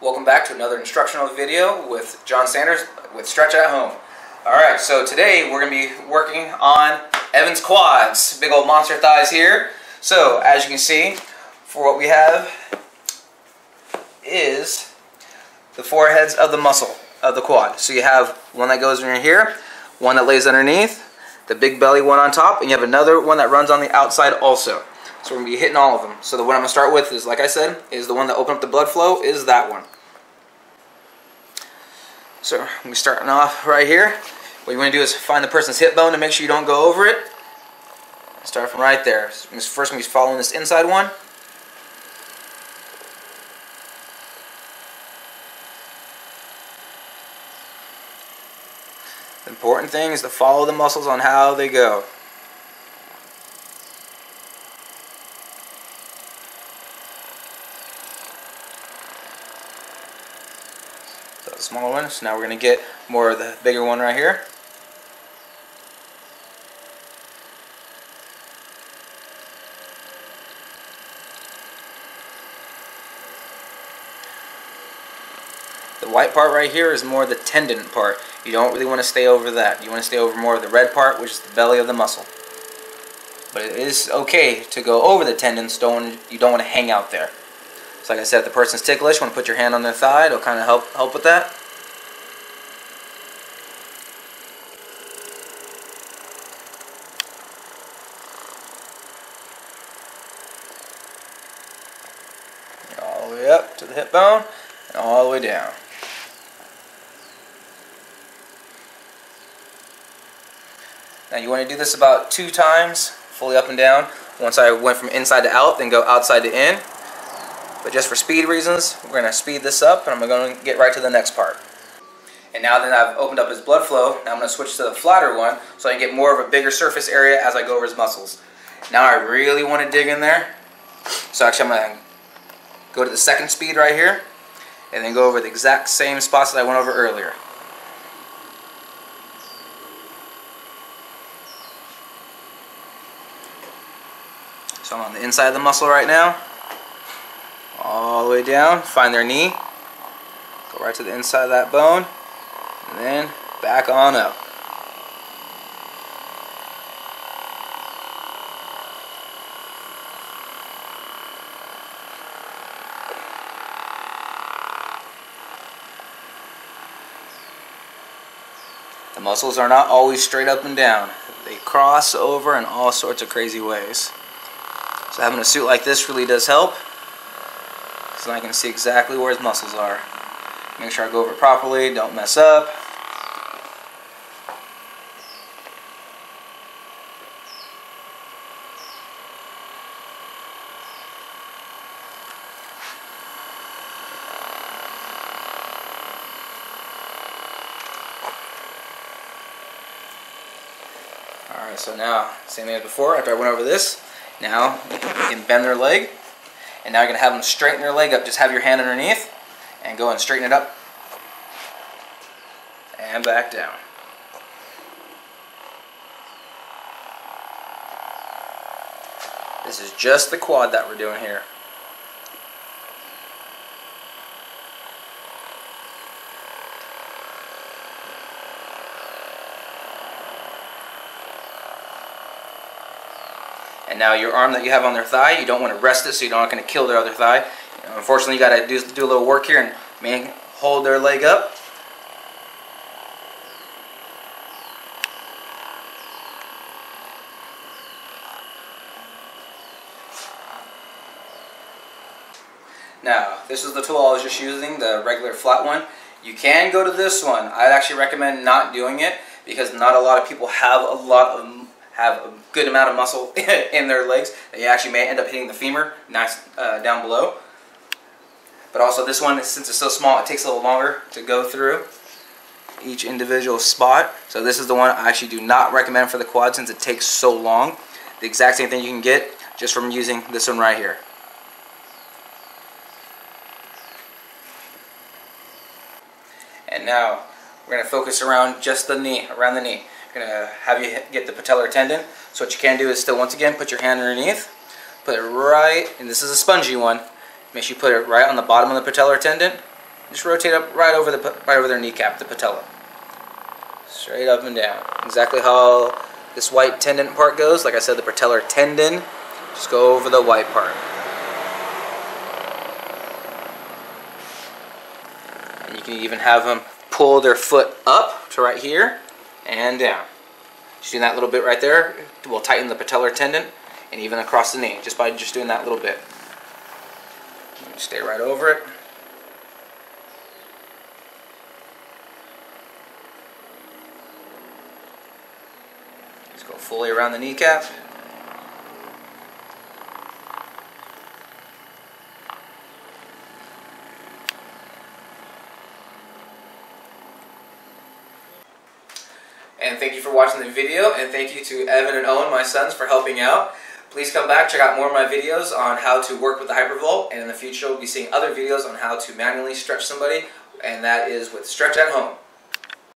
Welcome back to another instructional video with John Sanders with Stretch at Home. Alright, so today we're going to be working on Evan's quads. Big old monster thighs here. So, as you can see, for what we have is the four heads of the muscle of the quad. So you have one that goes in here, one that lays underneath, the big belly one on top, and you have another one that runs on the outside also. So we're going to be hitting all of them. So the one I'm going to start with is, like I said, is the one that opened up the blood flow, is that one. So we're starting off right here. What you want to do is find the person's hip bone to make sure you don't go over it. Start from right there. First we're following this inside one. The important thing is to follow the muscles on how they go. The smaller one. So now we're going to get more of the bigger one right here. The white part right here is more the tendon part. You don't really want to stay over that. You want to stay over more of the red part, which is the belly of the muscle. But it is okay to go over the tendons. Don't you don't want to hang out there. So like I said, if the person's ticklish, you want to put your hand on their thigh. It'll kind of help help with that. All the way up to the hip bone and all the way down. Now you want to do this about two times, fully up and down. Once I went from inside to out, then go outside to in. But just for speed reasons, we're going to speed this up and I'm going to get right to the next part. And now that I've opened up his blood flow, now I'm going to switch to the flatter one so I can get more of a bigger surface area as I go over his muscles. Now I really want to dig in there. So actually I'm going to go to the second speed right here and then go over the exact same spots that I went over earlier. So I'm on the inside of the muscle right now. All the way down. Find their knee. Go right to the inside of that bone. And then back on up. The muscles are not always straight up and down. They cross over in all sorts of crazy ways. So having a suit like this really does help. So I can see exactly where his muscles are. Make sure I go over it properly, don't mess up. Alright, so now, same as before, after I went over this, now you can bend their leg, and now you're going to have them straighten their leg up. Just have your hand underneath, and go and straighten it up, and back down. This is just the quad that we're doing here. And now your arm that you have on their thigh, you don't want to rest it so you're not going to kill their other thigh. Unfortunately, you got to do, do a little work here and man, hold their leg up. Now, this is the tool I was just using, the regular flat one. You can go to this one. I'd actually recommend not doing it because not a lot of people have a lot of have a good amount of muscle in their legs. you actually may end up hitting the femur nice uh, down below. But also this one, since it's so small, it takes a little longer to go through each individual spot. So this is the one I actually do not recommend for the quad since it takes so long. The exact same thing you can get just from using this one right here. And now we're going to focus around just the knee, around the knee. Going to have you get the patellar tendon. So what you can do is still, once again, put your hand underneath. Put it right, and this is a spongy one. Make sure you put it right on the bottom of the patellar tendon. Just rotate up right over the right over their kneecap, the patella. Straight up and down. Exactly how this white tendon part goes. Like I said, the patellar tendon. Just go over the white part. And you can even have them pull their foot up to right here and down. Just doing that little bit right there will tighten the patellar tendon and even across the knee just by just doing that little bit. Stay right over it. Just go fully around the kneecap. And thank you for watching the video, and thank you to Evan and Owen, my sons, for helping out. Please come back, check out more of my videos on how to work with the Hypervolt, and in the future we'll be seeing other videos on how to manually stretch somebody, and that is with Stretch at Home.